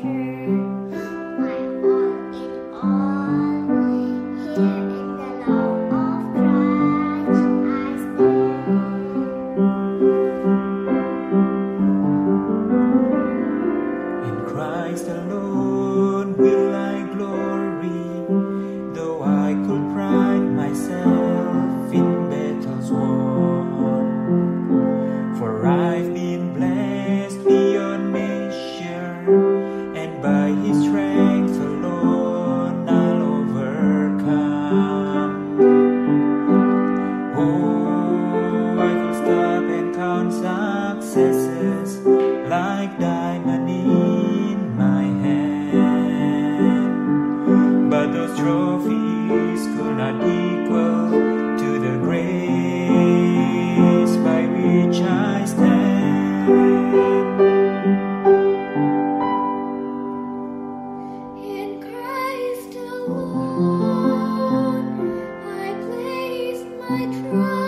true. like diamond in my hand. But those trophies could not equal to the grace by which I stand. In Christ alone, I place my trust.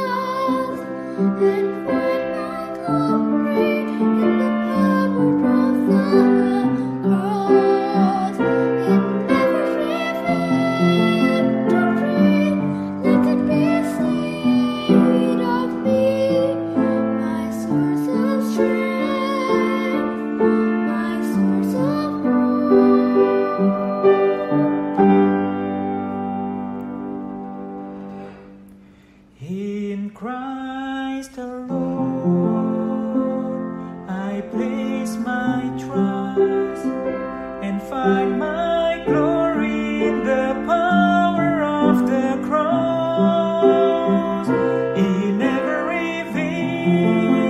In Christ alone I place my trust and find my glory in the power of the cross. In everything